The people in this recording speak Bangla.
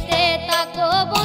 দেশে তাকবো